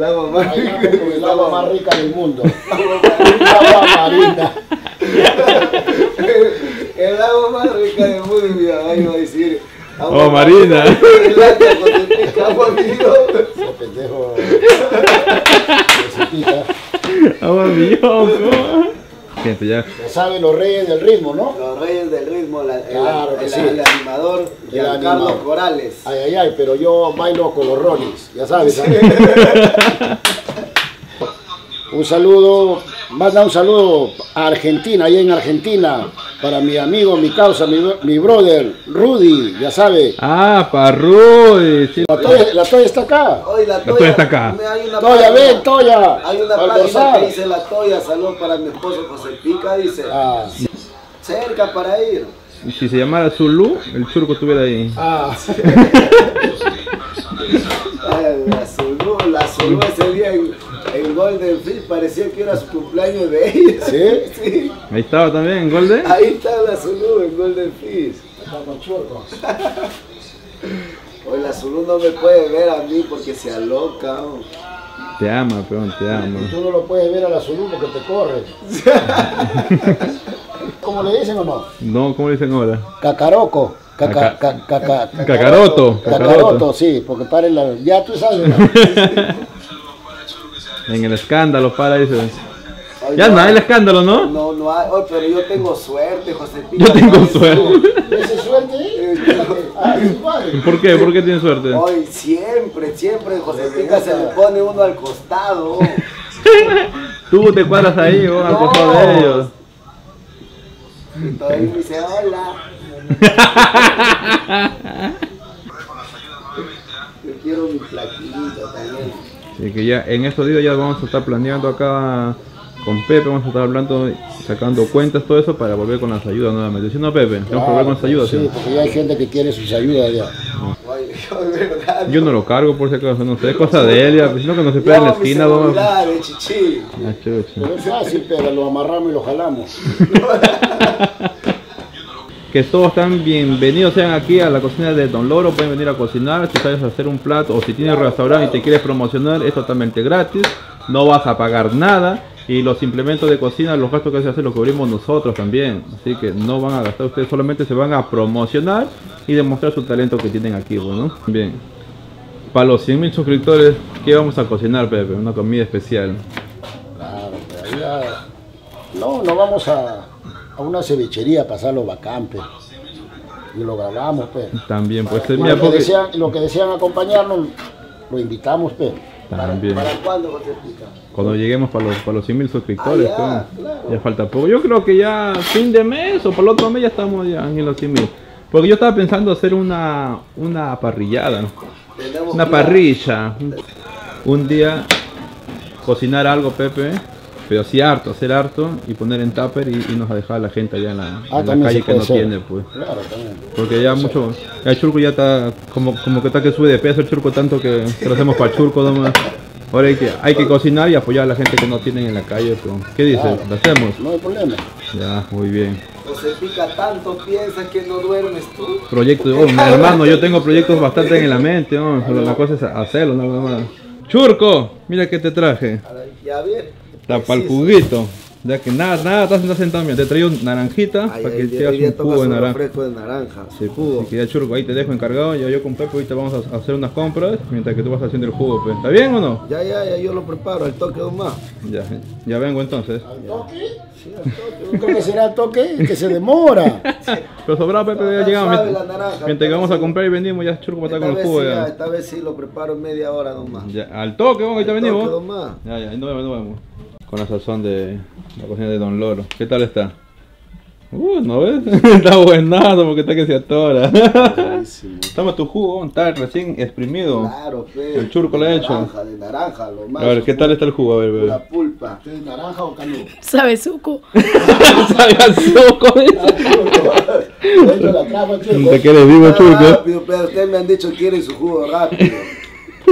El agua más rica, Bailamos con el agua más rica del mundo. rica. Agua marina. El agua más rica del mundo, mi mamá iba a decir. Agua marina. El agua con mío. Ese pendejo. Agua millón. Gente, ya. Ya saben los reyes del ritmo, ¿no? Los reyes del ritmo, la- el, Claro que el- sí. el animador El Giancarlo. Corales. Ay, ay, ay, pero yo bailo con los Rollins, ya sabes. un saludo, manda un saludo a Argentina, allá en Argentina, para mi amigo, mi causa, mi, mi brother, Rudy, ya sabe. Ah, Parruy. Sí. La Toya, la Toya está acá. Hoy la La toya, está acá. Hay una Toya, página- ven, Toya. Hay una Para página almorzar. que dice la toya, saludos para mi esposo José Pica, dice. Ah, Cerca para ir. Y Si se llamara Zulu, el churco estuviera ahí. ah, Ay, La Zulu, la Zulu en, en Golden Fish parecía que era su cumpleaños de ella. ¿Sí? Sí. Ahí estaba también, Golden. Ahí está la Zulu en Golden Fish. Hoy la Zulu no me puede ver a mí porque se aloca. oh. Te ama, peón, te ama. Tú no lo puedes ver a la Zulu porque te corre. ¿Cómo le dicen o no? No, ¿cómo le dicen ahora? Cacaroco. Caca, Caca- ca- caca- Cacaroto, Cacaroto, cacaroto. sí, porque pare la. Ya tú sabes. ¿no? En el escándalo, para, dice. Ay, Ya no hay el escándalo, ¿no? No, no hay. Pero yo tengo suerte, José Pica. Yo tengo no suerte. Ese suerte. ¿eh? ¿Por qué? ¿Por qué tiene suerte? Hoy siempre, siempre José Pica se le pone uno al costado. Tú te cuadras ahí, vos, al costado de ellos. Y todavía me dice, hola. Yo quiero mi plaquita también. Así que ya en estos días ya vamos a estar planeando acá con Pepe, vamos a estar hablando, sacando cuentas, todo eso para volver con las ayudas nuevamente. ¿Sí no, Pepe? Tenemos que volver con las ayudas, Sí, ¿sí? porque ya hay gente que quiere sus ayudas ya. Yo no lo cargo por si acaso, no sé, es cosa de él, ya, pues, sino que nos espera en la esquina, vamos. seguridad, eh, chichi. Ah. Pero es fácil, pero lo amarramos y lo jalamos. Que todos están bienvenidos sean aquí a la cocina de Don Loro, pueden venir a cocinar, si sabes hacer un plato o si tienes restaurante y te quieres promocionar, es totalmente gratis, no vas a pagar nada y los implementos de cocina, los gastos que se hacen los cubrimos nosotros también, así que no van a gastar ustedes, solamente se van a promocionar y demostrar su talento que tienen aquí, bueno, bien. Para los 100 mil suscriptores, ¿qué vamos a cocinar, Pepe? Una comida especial. Claro. No, no vamos a, a una cevichería a pasarlo bacán, pe. Y lo grabamos, pe. También, pues, Lo mira, que, porque... desean, lo que desean acompañarnos, lo invitamos, pe. También. ¿Para cuándo, José Pica? Cuando lleguemos para los, para los 100 mil suscriptores, Ah, ya, pues, claro. ya falta poco. Yo creo que ya fin de mes o para el otro mes ya estamos ya en los 100 mil. Porque yo estaba pensando hacer una, una parrillada, una parrilla. Un día cocinar algo, Pepe, pero sí harto, hacer harto y poner en tupper y irnos a dejar a la gente allá en la, Ah, en la también calle se que no ser. tiene, pues. Claro, también. Porque ya mucho, el churco ya está como, como que está que sube de peso el churco tanto que, que lo hacemos para churco nomás. Ahora hay que, hay que cocinar y apoyar a la gente que no tienen en la calle. pues. ¿Qué dices? Claro. ¿Lo hacemos? No hay problema. Ya, muy bien. José Pica, tanto piensas que no duermes tú. Proyectos, oh, hermano, yo tengo proyectos bastante en la mente, oh, pero la cosa es hacerlo nada más. Churco, mira que te traje. Ya ver. Está para el juguito. Ya que nada, nada, estás estás sentado bien. Te traigo naranjita Ay, para que te hagas un jugo de naranja. de naranja. Sí, jugo. Así que ya churco, ahí te dejo encargado, ya yo con Pepe ahorita vamos a hacer unas compras mientras que tú vas haciendo el jugo, pues. ¿Está bien o no? Ya, ya, ya, yo lo preparo, al toque nomás. Ya, ya vengo entonces. ¿Al toque? Yo creo que será el toque que se demora. Pero sobrado Pepe, ya llegamos. Mientras, naranja, mientras que vamos a comprar y vendimos, ya churco va a Esta estar con el jugo sí, ya. esta vez sí lo preparo en media hora nomás. Ya, Al toque, vamos, ahorita Al toque venimos. Ya, ya, nos vemos, nos vemos. Con la sazón de la cocina de Don Loro. ¿Qué tal está? Uh, ¿no ves? está buenazo porque está que se atora. Toma tu jugo, está recién exprimido. Claro, fe. El churco le ha De hecho. Naranja, de naranja, lo más. A ver, ¿qué tal está el jugo? A ver, La bebé. pulpa. ¿Usted es naranja o canudo? Sabe suco. Sabe a suco, la trajo al churco. ¿De qué le digo, churco? Rápido, pero ustedes me han dicho que quieren su jugo rápido.